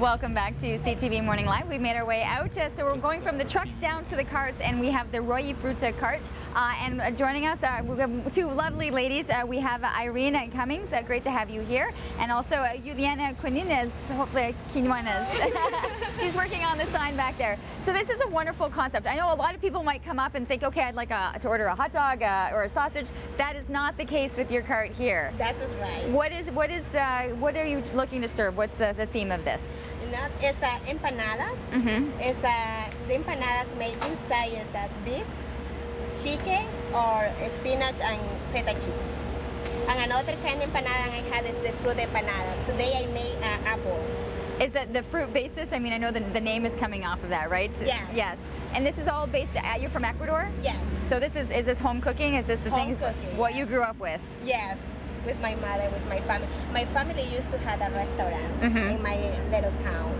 Welcome back to CTV Morning Live. We've made our way out, uh, so we're going from the trucks down to the cars, and we have the Royi Fruta cart. Uh, and uh, joining us are we have two lovely ladies. Uh, we have Irene Cummings, uh, great to have you here, and also uh, Juliana Quinines, hopefully Quinones. She's working on the sign back there. So this is a wonderful concept. I know a lot of people might come up and think, okay, I'd like a, to order a hot dog uh, or a sausage. That is not the case with your cart here. That is right. What is what is what are you looking to serve? What's the, the theme of this? It's uh, empanadas. Mhm. It's uh, the empanadas made inside is uh, beef, chicken, or spinach and feta cheese. And another kind of empanada I had is the fruit empanada. Today I made uh, apple. Is that the fruit basis? I mean, I know the, the name is coming off of that, right? Yes. Yes. And this is all based at, you're from Ecuador? Yes. So this is, is this home cooking? Is this the Home thing? cooking, What yes. you grew up with? Yes. With my mother, with my family. My family used to have a restaurant Mhm. in my little town.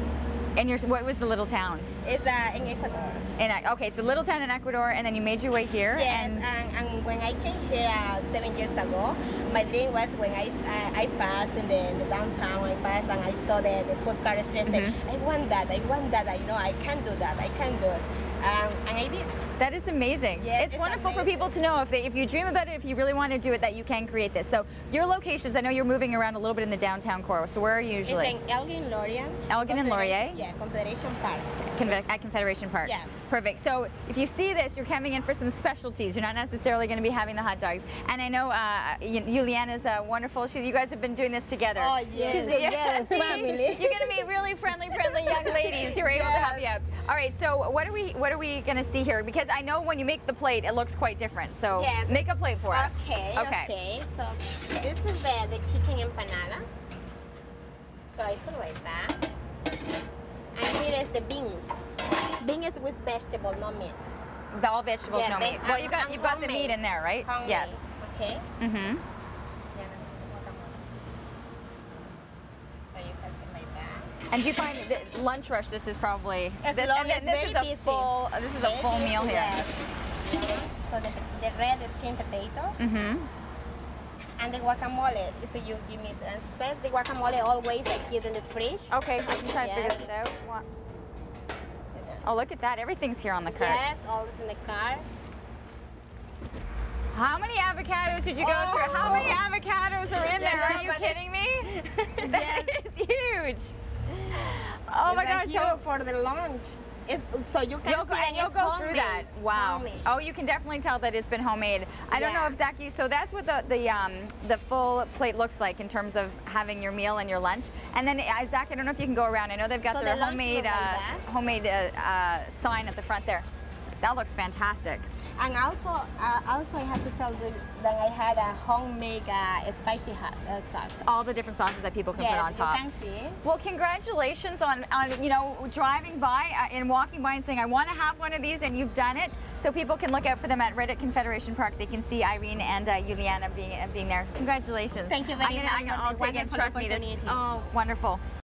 And your, what was the little town? It's uh, in Ecuador. In, okay, so little town in Ecuador, and then you made your way here. Yes, and and, and when I came here uh, seven years ago, my dream was when I I, I passed in the, in the downtown, I passed and I saw the, the food car street. I said, Mhm. I want that, I want that, I know I can do that, I can do it. Um, and I did. That is amazing. Yes, it's, it's wonderful for people to know if they, if you dream about it, if you really want to do it, that you can create this. So your locations, I know you're moving around a little bit in the downtown core. So where are you usually? It's in Elgin Laurier. Elgin and Laurier? Yeah, Confederation Park. Conve- at Confederation Park. Yeah. Perfect. So if you see this, you're coming in for some specialties. You're not necessarily going to be having the hot dogs. And I know uh, Juliana's uh, wonderful. She, you guys have been doing this together. Oh, yes, yes, see? family. You're going to be really friendly, friendly young ladies who are able to help you out. All right. So what are we what are we going to see here? Because I know when you make the plate, it looks quite different. So Yes. make a plate for us. Okay, Okay. okay. So this is the, the chicken empanada. So I put like that. And here is the beans. Beans with vegetable, no meat. All vegetables, Yeah, no meat. Well, you've got you've got the meat in there, right? Homemade. Yes. Okay. Mm-hmm. So you can put like that. And do you find that lunch rush? This is probably As this, long as this very is a busy. full. This is a Very full meal here. yes. So the, the red skin potato Mm-hmm. and the guacamole. If you give me the spec, the guacamole always I keep in the fridge. Okay, I can try to figure Yes. this out. Oh, look at that! Everything's here on the cart. Yes, all is in the car. How many avocados did you go Oh. through? How many avocados are in Yeah, there? Are you kidding me? Yes. that is huge. Oh my gosh! like so- you for the lunch. It's, so you can You'll go, see and you'll go through homemade. that. Wow. Homemade. Oh, you can definitely tell that it's been homemade. I don't know if Zaki. So that's what the the um, the full plate looks like in terms of having your meal and your lunch. And then uh, Zach, I don't know if you can go around. I know they've got So their the homemade like uh, homemade uh, uh, sign at the front there. That looks fantastic. And also, uh, also I have to tell you that I had a homemade uh, spicy hot uh, sauce. All the different sauces that people can put on top. Yes, you can see. Well, congratulations on, on you know driving by uh, and walking by and saying I want to have one of these, and you've done it. So people can look out for them at at Confederation Park. They can see Irene and uh, Juliana being uh, being there. Congratulations. Thank you very I'm gonna, much I'm gonna, I'll take it. Trust me. This, oh, wonderful.